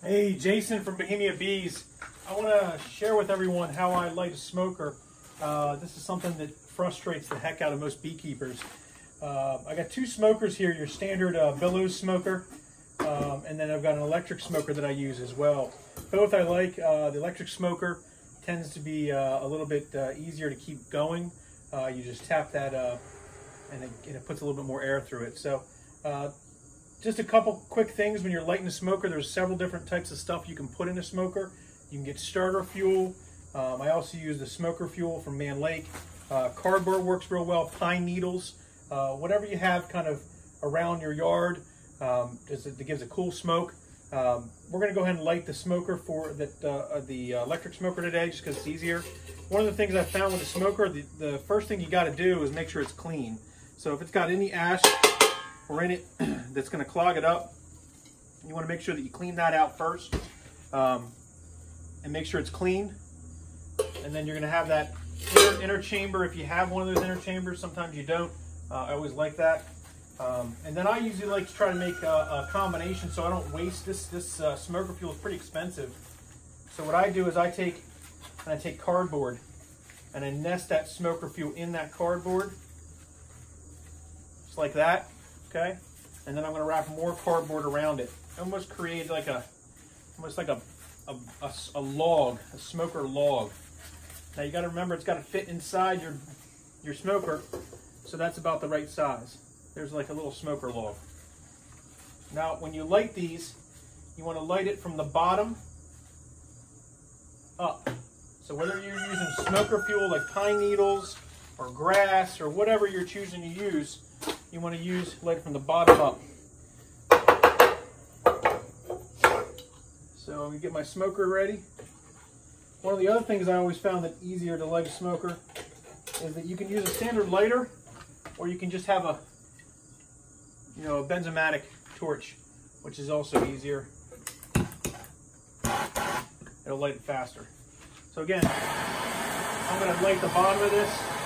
Hey, Jason from Bohemia Bees. I want to share with everyone how I light a smoker. Uh, this is something that frustrates the heck out of most beekeepers. Uh, I got two smokers here, your standard uh, billows smoker, um, and then I've got an electric smoker that I use as well. Both I like. Uh, the electric smoker tends to be uh, a little bit uh, easier to keep going. you just tap that and it, and, it, puts a little bit more air through it. So just a couple quick things when you're lighting a smoker. There's several different types of stuff you can put in a smoker. You can get starter fuel. Um, I also use the smoker fuel from Mann Lake. Uh, cardboard works real well. Pine needles, uh, whatever you have kind of around your yard, um, it gives a cool smoke. Um, we're going to go ahead and light the smoker for that uh, uh the electric smoker today, just because it's easier. One of the things I found with the smoker, the, the first thing you got to do is make sure it's clean. So if it's got any ash or in it that's going to clog it up. You want to make sure that you clean that out first um, and make sure it's clean. And then you're going to have that inner, inner, chamber. If you have one of those inner chambers, sometimes you don't. Uh, I always like that. Um, and then I usually like to try to make a, a combination so I don't waste this. This uh, smoker fuel is pretty expensive. So what I do is I take and I take cardboard and I nest that smoker fuel in that cardboard, just like that okay? And then I'm gonna wrap more cardboard around it. Almost create like a, almost like a, a, a, a log, a smoker log. Now you gotta remember it's gotta fit inside your, your smoker, so that's about the right size. There's like a little smoker log. Now when you light these, you wanna light it from the bottom up. So whether you're using smoker fuel like pine needles or grass or whatever you're choosing to use, you want to use light from the bottom up. So I'm going to get my smoker ready. One of the other things I always found that easier to light a smoker is that you can use a standard lighter or you can just have a you know a Bernzomatic torch which is also easier. It'll light it faster. So again, I'm going to light the bottom of this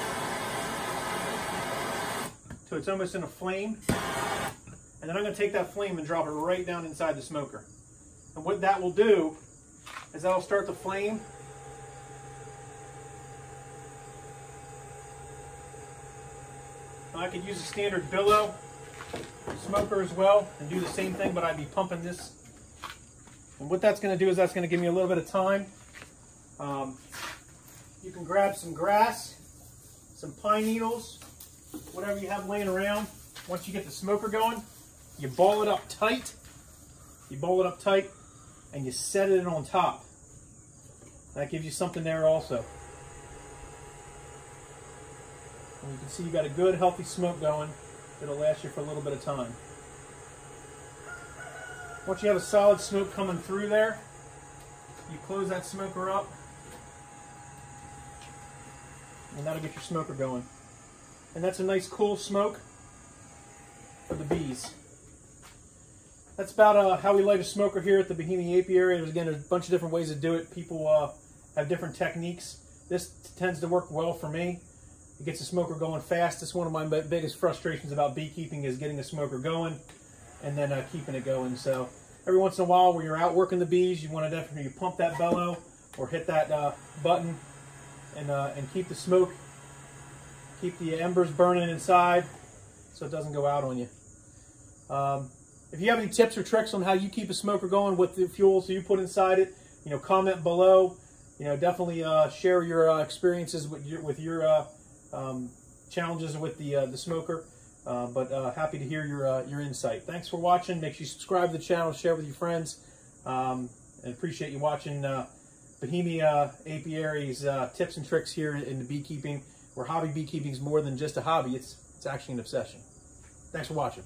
so it's almost in a flame. And then I'm going to take that flame and drop it right down inside the smoker. And what that will do is that'll start the flame. I could use a standard billow smoker as well and do the same thing, but I'd be pumping this. And what that's going to do is that's going to give me a little bit of time. Um, you can grab some grass, some pine needles, whatever you have laying around. Once you get the smoker going, you ball it up tight. You ball it up tight and you set it on top. That gives you something there also. And you can see you got a good healthy smoke going. It'll last you for a little bit of time. Once you have a solid smoke coming through there, you close that smoker up and that'll get your smoker going. And that's a nice cool smoke for the bees. That's about uh, how we light a smoker here at the Bohemian Apiary. There's again, there's a bunch of different ways to do it. People uh, have different techniques. This tends to work well for me. It gets the smoker going fast. It's one of my biggest frustrations about beekeeping is getting a smoker going and then uh, keeping it going. So every once in a while when you're out working the bees, you want to definitely pump that bellow or hit that uh, button and, uh, and keep the smoke keep the embers burning inside so it doesn't go out on you. Um, if you have any tips or tricks on how you keep a smoker going with the fuel so you put inside it, you know, comment below. You know, definitely uh, share your uh, experiences with your, with your uh, um, challenges with the uh, the smoker. Uh, but uh, happy to hear your your insight. Thanks for watching. Make sure you subscribe to the channel, share with your friends, um, and appreciate you watching Bohemia Apiary's tips and tricks here in the beekeeping where hobby beekeeping is more than just a hobby, it's, it's actually an obsession. Thanks for watching.